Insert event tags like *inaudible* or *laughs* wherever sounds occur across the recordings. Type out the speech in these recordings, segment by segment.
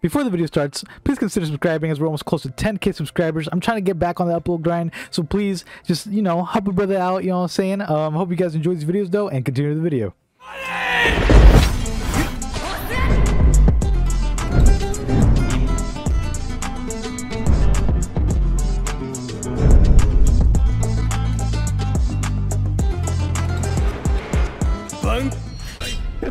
Before the video starts, please consider subscribing as we're almost close to 10k subscribers. I'm trying to get back on the upload grind, so please just, you know, help a brother out, you know what I'm saying? Um, hope you guys enjoy these videos though, and continue the video. What's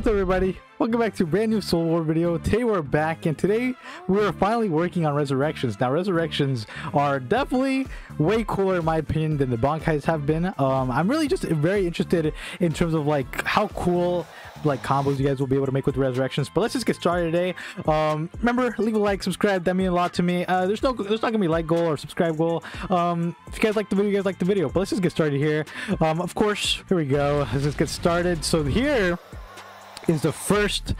everybody? Welcome back to a brand new Soul War video. Today we're back and today we're finally working on Resurrections. Now Resurrections are definitely way cooler in my opinion than the Bankais have been. Um, I'm really just very interested in terms of like how cool like combos you guys will be able to make with Resurrections. But let's just get started today. Um, remember, leave a like, subscribe, that means a lot to me. Uh, there's no there's not gonna be like goal or subscribe goal. Um, if you guys like the video, you guys like the video. But let's just get started here. Um, of course, here we go. Let's just get started. So here is the first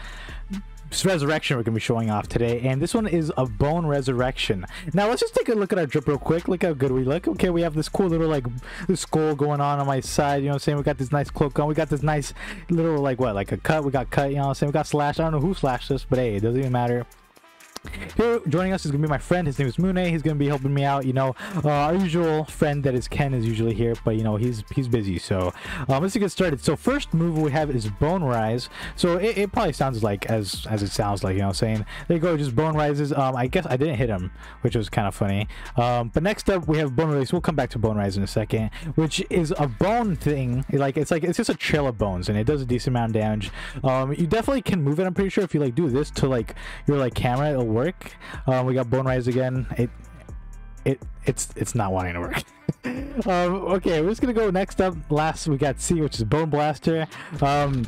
resurrection we're gonna be showing off today and this one is a bone resurrection. Now let's just take a look at our drip real quick. Look how good we look. Okay we have this cool little like skull going on on my side you know what i'm saying? We got this nice cloak on. We got this nice little like what like a cut? We got cut you know what i'm saying? We got slashed. I don't know who slashed us but hey it doesn't even matter here joining us is gonna be my friend. His name is Mune. He's gonna be helping me out you know. Uh, our usual friend that is Ken is usually here but you know he's he's busy so um, let's get started. So first move we have is bone rise. So it, it probably sounds like as as it sounds like you know I'm saying? There you go just bone rises. Um I guess I didn't hit him which was kind of funny. Um but next up we have bone release. We'll come back to bone rise in a second which is a bone thing. Like it's like it's just a trail of bones and it does a decent amount of damage. Um you definitely can move it I'm pretty sure if you like do this to like your like camera it'll work. Um, we got Bone Rise again. It it it's it's not wanting to work. *laughs* um, okay, we're just gonna go next up. Last we got C, which is Bone Blaster. Um,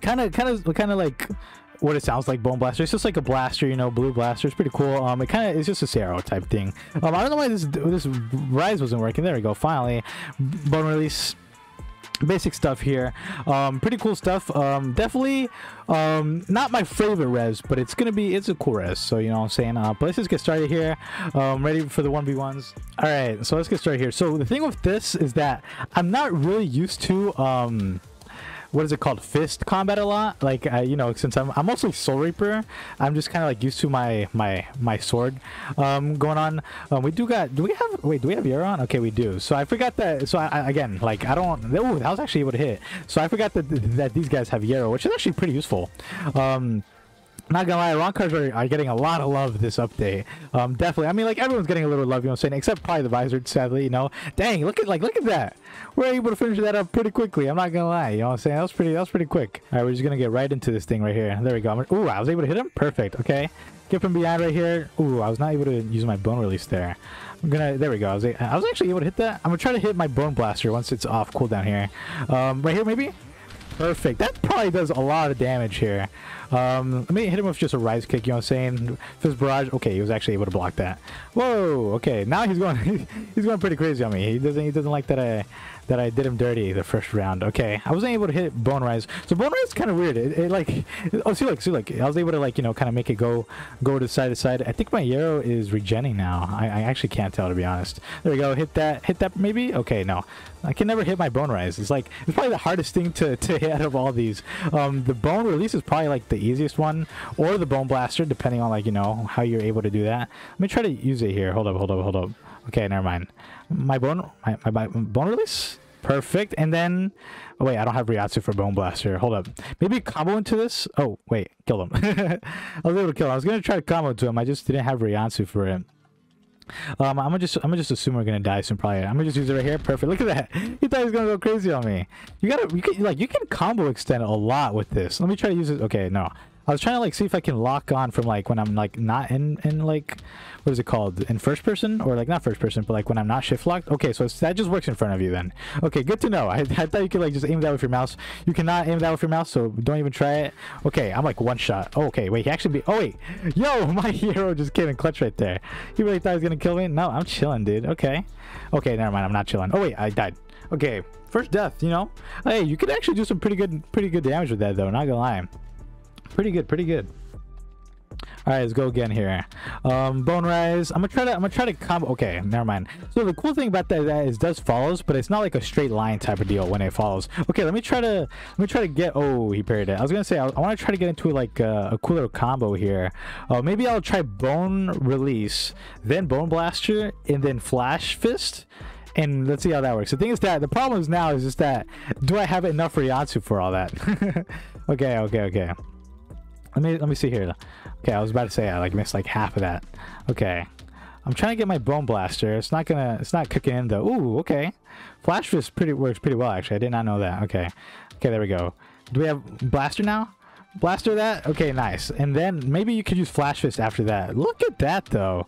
kind of kind of kind of like what it sounds like bone blaster it's just like a blaster you know blue blaster it's pretty cool um it kind of it's just a Cero type thing um i don't know why this this rise wasn't working there we go finally bone release basic stuff here. Um pretty cool stuff. Um definitely um not my favorite res but it's gonna be it's a cool res so you know what i'm saying? Uh but let's just get started here. Um ready for the 1v1s all right so let's get started here. So the thing with this is that i'm not really used to um what is it called? Fist combat a lot? Like uh, you know since i'm, I'm mostly soul reaper i'm just kind of like used to my my my sword um going on. Um we do got do we have wait do we have Hierro? Okay we do. So i forgot that so I, I again like i don't oh that was actually able to hit. So i forgot that that these guys have Hierro which is actually pretty useful. Um not gonna lie, Arrancars are, are getting a lot of love this update. Um, definitely. I mean, like everyone's getting a little love, you know what I'm saying? Except probably the visor, sadly, you know. Dang, look at like look at that. We're able to finish that up pretty quickly. I'm not gonna lie, you know what I'm saying? That was pretty that was pretty quick. Alright, we're just gonna get right into this thing right here. There we go. Ooh, I was able to hit him? Perfect. Okay. Get from behind right here. Ooh, I was not able to use my bone release there. I'm gonna there we go. I was I was actually able to hit that. I'm gonna try to hit my bone blaster once it's off cooldown here. Um right here maybe? Perfect. That probably does a lot of damage here. Um, let me hit him with just a rise kick, you know what I'm saying? His barrage. Okay, he was actually able to block that. Whoa, okay. Now he's going *laughs* he's going pretty crazy on me. He doesn't he doesn't like that I that I did him dirty the first round. Okay, I wasn't able to hit Bone Rise. So Bone Rise is kind of weird. It, it like, oh, see, like, see, like, I was able to like, you know, kind of make it go, go to side to side. I think my arrow is regenning now. I, I actually can't tell to be honest. There we go. Hit that. Hit that. Maybe. Okay, no, I can never hit my Bone Rise. It's like it's probably the hardest thing to to hit out of all these. Um, the Bone Release is probably like the easiest one, or the Bone Blaster, depending on like you know how you're able to do that. Let me try to use it here. Hold up. Hold up. Hold up. Okay, never mind. My bone, my, my, bone release. Perfect. And then, oh wait, I don't have Reiatsu for Bone Blaster. Hold up. Maybe combo into this? Oh, wait, kill him. *laughs* I was able to kill him. I was going to try to combo to him. I just didn't have Reiatsu for it. Um, I'm gonna just I'm gonna just assume we're gonna die soon. Probably. I'm gonna just use it right here. Perfect. Look at that. *laughs* He thought he was gonna go crazy on me. You gotta you can like you can combo extend a lot with this. Let me try to use it. Okay, no. I was trying to like see if I can lock on from like when I'm like not in in like what is it called in first person or like not first person but like when I'm not shift locked. Okay, so that just works in front of you then. Okay, good to know. *laughs* I, I thought you could like just aim that with your mouse. You cannot aim that with your mouse, so don't even try it. Okay, I'm like one shot. Oh, okay, wait, he actually be. Oh wait, yo, *laughs* my hero just came in clutch right there. He really thought he was gonna kill me. No, I'm chilling, dude. Okay, okay, never mind. I'm not chilling. Oh wait, I died. Okay, first death. You know, hey, you could actually do some pretty good, pretty good damage with that though. Not gonna lie. Pretty good, pretty good. All right, let's go again here. Um, bone rise. I'm gonna try to. I'm gonna try to combo. Okay, never mind. So the cool thing about that, that is does follows, but it's not like a straight line type of deal when it follows. Okay, let me try to. Let me try to get. Oh, he parried it. I was gonna say I, I want to try to get into like uh, a cooler combo here. Uh, maybe I'll try bone release, then bone blaster, and then flash fist and let's see how that works. The thing is that the problem is now is just that do I have enough Reiatsu for all that? *laughs* okay, okay, okay. Let me let me see here. Okay, I was about to say I like missed like half of that. Okay. I'm trying to get my bone blaster. It's not gonna it's not cooking in though. Ooh, okay. Flash fist pretty works pretty well actually. I did not know that. Okay. Okay, there we go. Do we have blaster now? Blaster that? Okay, nice. And then maybe you could use flash fist after that. Look at that though.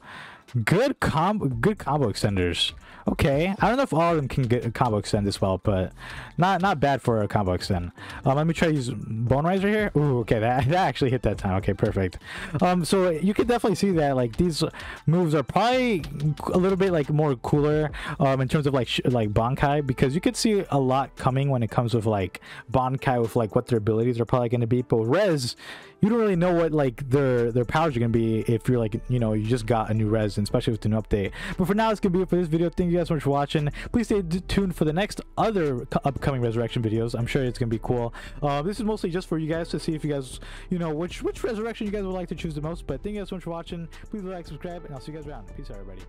Good combo good combo extenders. Okay, I don't know if all of them can get a combo extend as well, but not not bad for a combo extend. Um, let me try to use Bone Riser here. Ooh, okay, that, *laughs* that actually hit that time. Okay, perfect. Um, so you can definitely see that like these moves are probably a little bit like more cooler um, in terms of like like Bankai because you could see a lot coming when it comes with like Bankai with like what their abilities are probably going to be. But Res, you don't really know what like their their powers are going to be if you're like you know you just got a new Res, and especially with the new update. But for now, it's gonna be it for this video. Thank you guys so much for watching. Please stay tuned for the next other upcoming Resurrection videos. I'm sure it's gonna be cool. Uh, this is mostly just for you guys to see if you guys, you know, which which Resurrection you guys would like to choose the most. But thank you guys so much for watching. Please like, subscribe, and I'll see you guys around. Peace out, everybody.